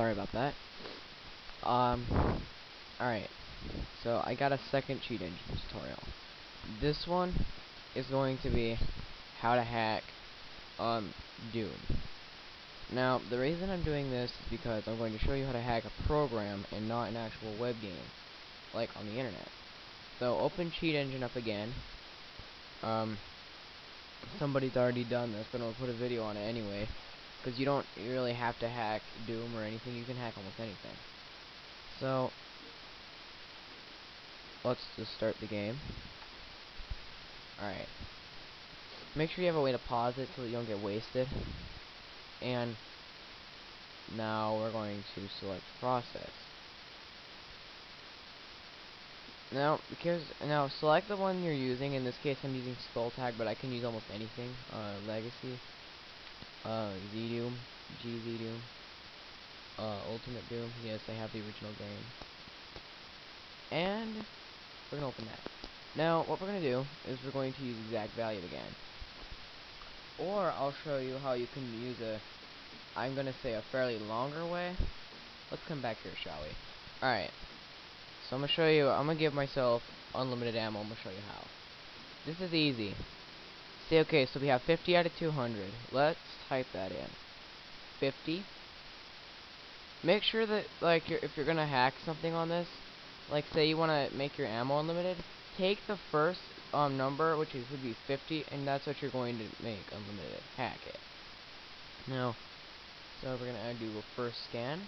sorry about that. Um, alright. So, I got a second cheat engine tutorial. This one is going to be how to hack, um, Doom. Now, the reason I'm doing this is because I'm going to show you how to hack a program and not an actual web game, like on the internet. So, open Cheat Engine up again. Um, somebody's already done this, but I'll put a video on it anyway. Because you don't really have to hack Doom or anything, you can hack almost anything. So, let's just start the game. Alright. Make sure you have a way to pause it so that you don't get wasted. And now we're going to select process. Now, because, now select the one you're using. In this case, I'm using Skulltag, but I can use almost anything. Uh, Legacy, uh, ZDoom, GZDoom, uh, Ultimate Doom. Yes, I have the original game. And we're to open that. Now, what we're going to do is we're going to use exact value again. Or I'll show you how you can use a, I'm going to say a fairly longer way. Let's come back here, shall we? Alright. So I'm to show you, I'm going to give myself unlimited ammo. I'm to show you how. This is easy. Okay, so we have 50 out of 200. Let's type that in. 50. Make sure that, like, you're, if you're going to hack something on this, like, say you want to make your ammo unlimited, take the first um, number, which is, would be 50, and that's what you're going to make unlimited. Hack it. Now, so we're going to do a first scan.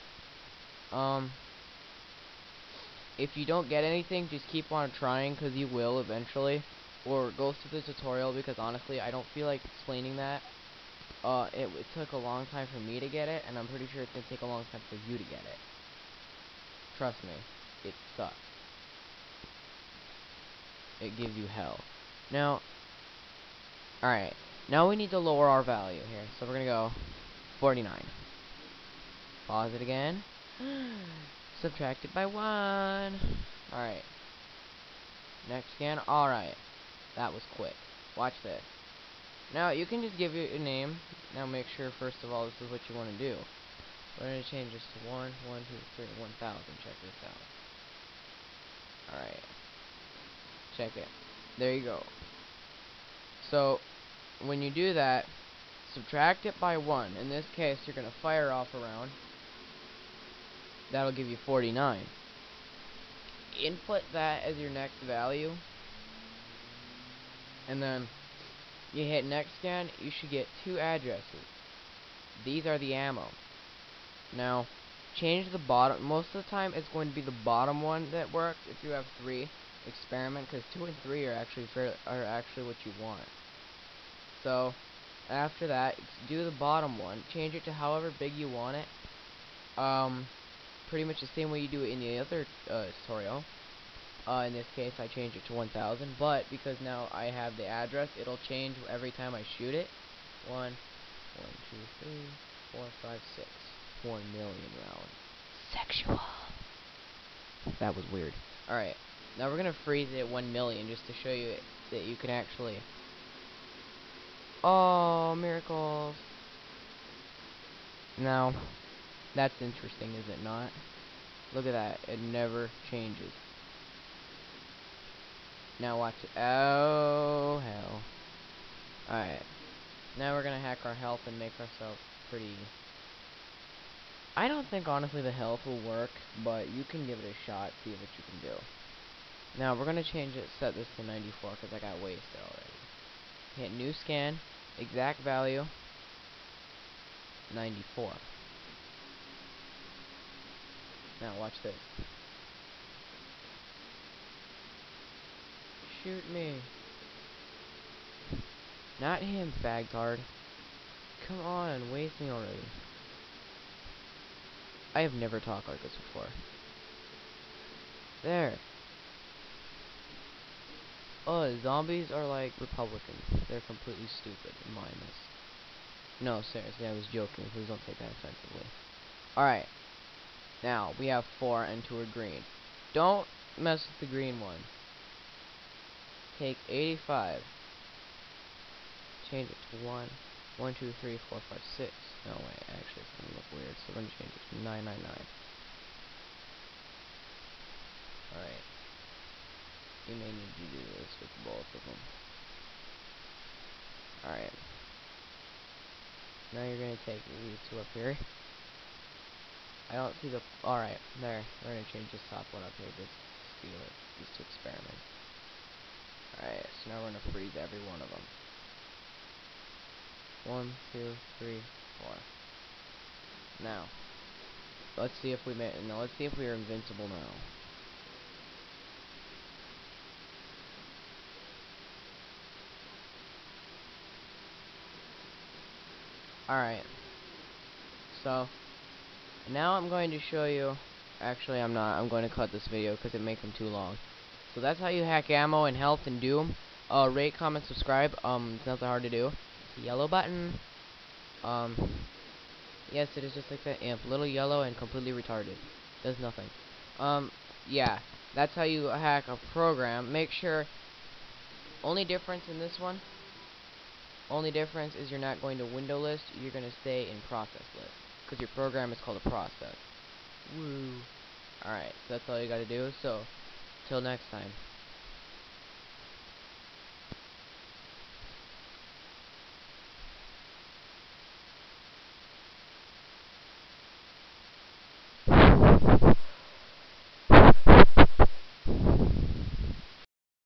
Um, if you don't get anything, just keep on trying, because you will eventually. Or go through the tutorial, because honestly, I don't feel like explaining that. Uh, it, it took a long time for me to get it, and I'm pretty sure it's going to take a long time for you to get it. Trust me, it sucks. It gives you hell. Now, alright, now we need to lower our value here, so we're going to go 49. Pause it again. Subtract it by 1. Alright. Next scan. Alright. That was quick. Watch this. Now, you can just give it a name. Now, make sure, first of all, this is what you want to do. We're going to change this to 1, 1, 2, 3, 1,000. Check this out. Alright. Check it. There you go. So, when you do that, subtract it by 1. In this case, you're going to fire off around that'll give you 49. Input that as your next value, and then you hit next scan, you should get two addresses. These are the ammo. Now, change the bottom. Most of the time, it's going to be the bottom one that works. If you have three, experiment because two and three are actually fair, are actually what you want. So, after that, do the bottom one. Change it to however big you want it. Um, pretty much the same way you do it in the other uh, tutorial. Uh, in this case, I change it to 1000, but because now I have the address, it'll change every time I shoot it. 1, 1, 2, 3, 4, 5, 6. 1 million round. Sexual. That was weird. Alright, now we're going to freeze it at 1 million just to show you that you can actually... Oh, miracles. Now, that's interesting, is it not? Look at that. It never changes. Now watch it. Oh, hell. Alright. Now we're gonna hack our health and make ourselves pretty... I don't think, honestly, the health will work, but you can give it a shot, see what you can do. Now, we're gonna change it, set this to 94, because I got wasted already. Hit new scan, exact value, 94. Now watch this. Shoot me. Not him, fagtard. Come on, waste me already. I have never talked like this before. There. Oh, zombies are like Republicans. They're completely stupid and mindless. No, seriously, I was joking. Please don't take that offensively. Alright. Now, we have four and two are green. Don't mess with the green one. Take 85. Change it to 1. One, two, three, four, five, six. No, wait, actually, it's gonna look weird, so we're gonna change it to 999. Alright. You may need to do this with both of them. Alright. Now you're gonna take these two up here. I don't see the... Alright, there. We're gonna change this top one up here just to see what these two experiments. Alright, so now we're gonna freeze every one of them. One, two, three, four. Now, let's see if we may. No, let's see if we are invincible now. Alright. So, now I'm going to show you... Actually, I'm not. I'm going to cut this video because it makes them too long. So that's how you hack ammo and health and Doom. Uh, rate, comment, subscribe. Um, it's nothing hard to do. yellow button. Um, yes, it is just like that amp. Little yellow and completely retarded. Does nothing. Um, yeah. That's how you hack a program. Make sure... Only difference in this one only difference is you're not going to window list, you're going to stay in process list. Because your program is called a process. Woo. Alright, so that's all you gotta do. So, till next time.